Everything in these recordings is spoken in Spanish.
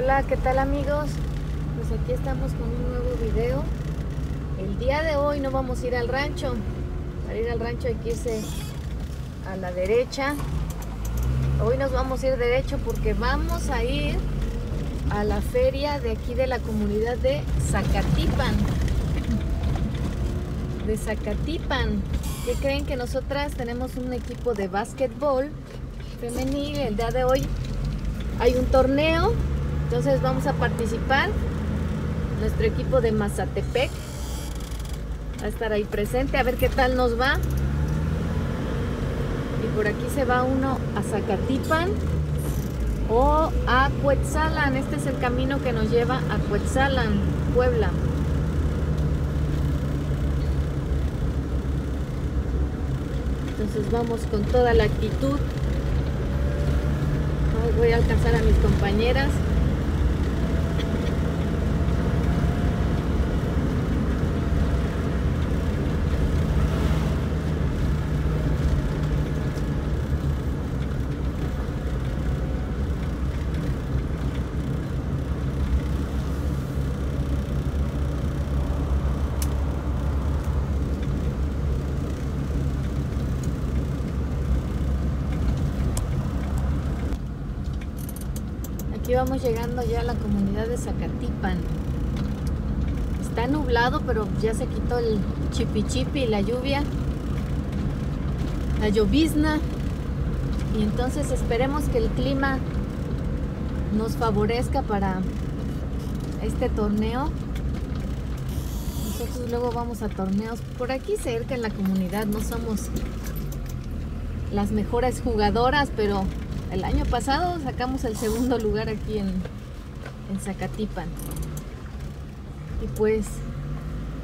Hola, ¿qué tal amigos? Pues aquí estamos con un nuevo video. El día de hoy no vamos a ir al rancho. Para ir al rancho hay que irse a la derecha. Hoy nos vamos a ir derecho porque vamos a ir a la feria de aquí de la comunidad de Zacatipan. De Zacatipan. ¿Qué creen que nosotras tenemos un equipo de básquetbol femenil? El día de hoy hay un torneo, entonces vamos a participar. Nuestro equipo de Mazatepec va a estar ahí presente, a ver qué tal nos va. Y por aquí se va uno a Zacatipan o a Cuetzalan. Este es el camino que nos lleva a Cuetzalan, Puebla. Entonces vamos con toda la actitud. voy a alcanzar a mis compañeras. Aquí vamos llegando ya a la comunidad de Zacatipan. Está nublado, pero ya se quitó el chipi y la lluvia, la llovizna. Y entonces esperemos que el clima nos favorezca para este torneo. Nosotros luego vamos a torneos por aquí cerca en la comunidad. No somos las mejores jugadoras, pero el año pasado sacamos el segundo lugar aquí en, Zacatipan. Y pues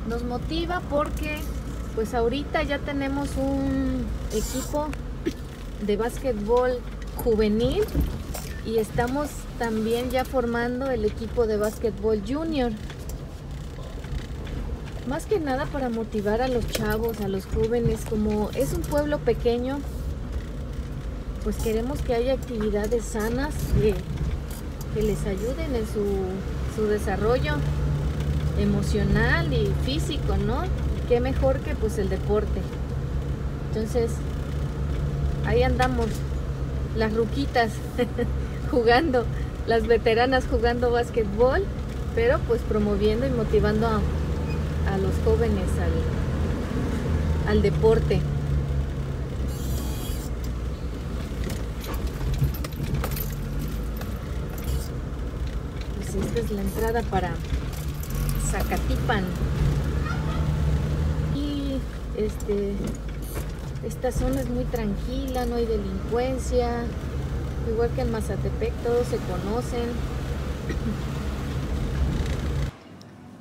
nos motiva porque pues ahorita ya tenemos un equipo de básquetbol juvenil y estamos también ya formando el equipo de básquetbol junior. Más que nada para motivar a los chavos, a los jóvenes, como es un pueblo pequeño, pues queremos que haya actividades sanas que, les ayuden en su, su, desarrollo emocional y físico, ¿no? qué mejor que pues el deporte. Entonces, ahí andamos, las ruquitas jugando, las veteranas jugando básquetbol, pero pues promoviendo y motivando a, a los jóvenes al, al deporte. Esta es la entrada para Zacatipan. Y este esta zona es muy tranquila no hay delincuencia. Igual que en Mazatepec todos se conocen.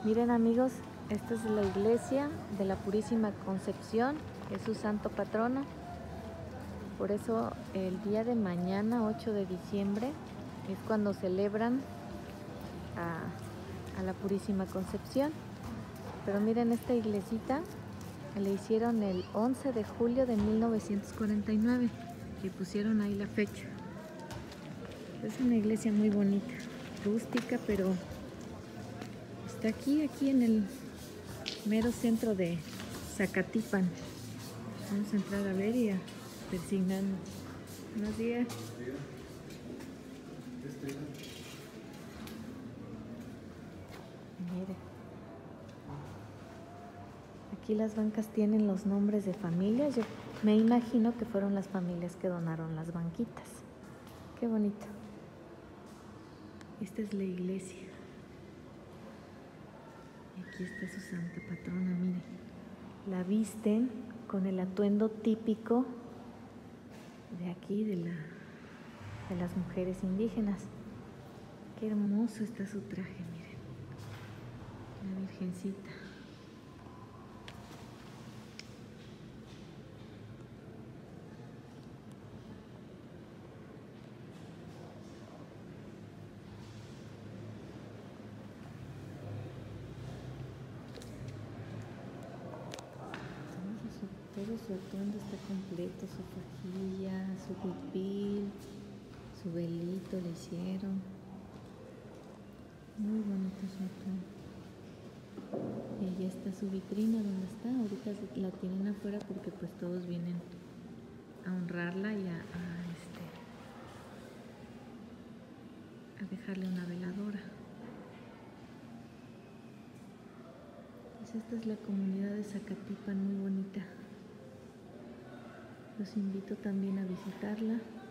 Miren amigos esta es la iglesia de la Purísima Concepción es su santo patrono. Por eso el día de mañana 8 de diciembre es cuando celebran a, la Purísima Concepción. Pero miren esta iglesita, le hicieron el 11 de julio de 1949 y pusieron ahí la fecha. Es una iglesia muy bonita, rústica, pero está aquí, aquí en el mero centro de Zacatipan. Vamos a entrar a ver y a persignarnos. Buenos días. Mire. Aquí las bancas tienen los nombres de familias. Yo me imagino que fueron las familias que donaron las banquitas. Qué bonito. Esta es la iglesia. Y aquí está su santa patrona, mire. La visten con el atuendo típico de aquí, de, la, de las mujeres indígenas. Qué hermoso está su traje, miren. La Virgencita. Su atuendo está completo, su fajilla, su huipil, su velito le hicieron. Muy bonito su Y ahí está su vitrina donde está. Ahorita la tienen afuera porque pues todos vienen a honrarla y a, este a dejarle una veladora. Pues esta es la comunidad de Zacatipan muy bonita. Los invito también a visitarla.